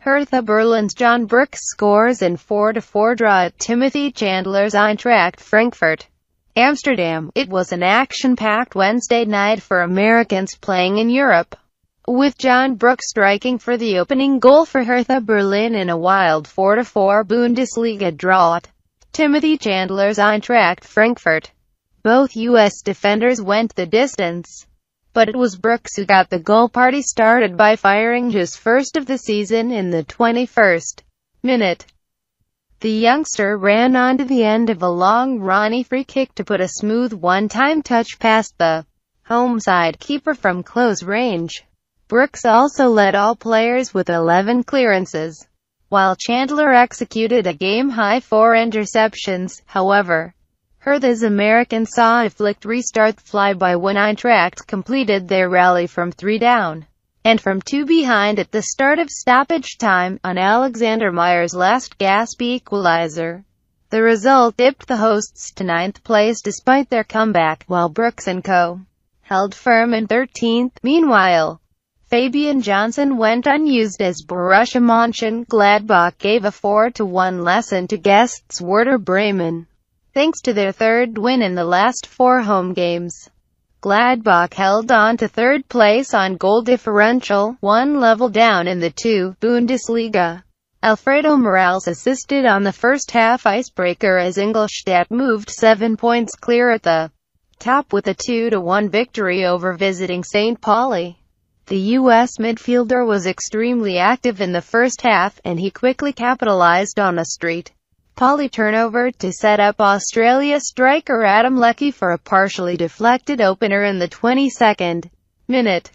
Hertha Berlin's John Brooks scores in 4-4 draw at Timothy Chandler's Eintracht Frankfurt. Amsterdam, it was an action-packed Wednesday night for Americans playing in Europe, with John Brooks striking for the opening goal for Hertha Berlin in a wild 4-4 Bundesliga draw at Timothy Chandler's Eintracht Frankfurt. Both U.S. defenders went the distance but it was Brooks who got the goal party started by firing his first of the season in the 21st minute. The youngster ran onto the end of a long Ronny free kick to put a smooth one-time touch past the home side keeper from close range. Brooks also led all players with 11 clearances, while Chandler executed a game-high four interceptions, however. Hertha's American saw a flicked restart flyby when Eintracht completed their rally from three down and from two behind at the start of stoppage time, on Alexander Meier's last gasp equalizer. The result dipped the hosts to ninth place despite their comeback, while Brooks co. held firm in 13th. Meanwhile, Fabian Johnson went unused as Borussia Mönchengladbach gave a 4-1 lesson to guests Werder Bremen thanks to their third win in the last four home games. Gladbach held on to third place on goal differential, one level down in the two Bundesliga. Alfredo Morales assisted on the first half icebreaker as Ingolstadt moved seven points clear at the top with a 2-1 victory over visiting St. Pauli. The U.S. midfielder was extremely active in the first half, and he quickly capitalized on a street Pauli turnover to set up Australia striker Adam Leckie for a partially deflected opener in the 22nd minute.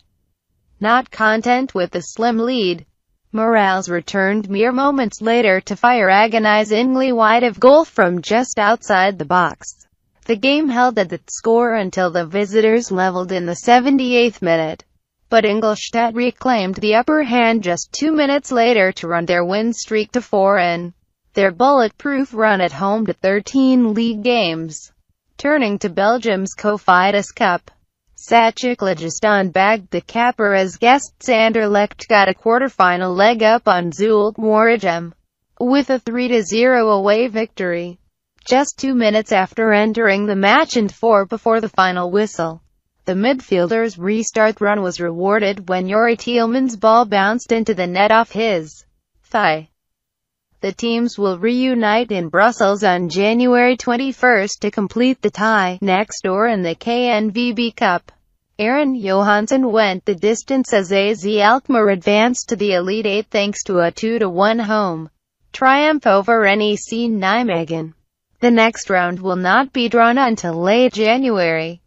Not content with the slim lead, Morales returned mere moments later to fire agonizingly wide of goal from just outside the box. The game held at that score until the visitors leveled in the 78th minute. But Ingolstadt reclaimed the upper hand just two minutes later to run their win streak to four and their bulletproof run at home to 13 league games. Turning to Belgium's Cofidis Cup, Sachik bagged the capper as guests Anderlecht got a quarter-final leg up on Zulte Waregem with a 3-0 away victory. Just two minutes after entering the match and four before the final whistle, the midfielder's restart run was rewarded when Youri Tielemans' ball bounced into the net off his thigh. The teams will reunite in Brussels on January 21 to complete the tie next door in the KNVB Cup. Aron Jóhannsson went the distance as AZ Alkmaar advanced to the Elite Eight thanks to a 2-1 home triumph over NEC Nijmegen. The next round will not be drawn until late January.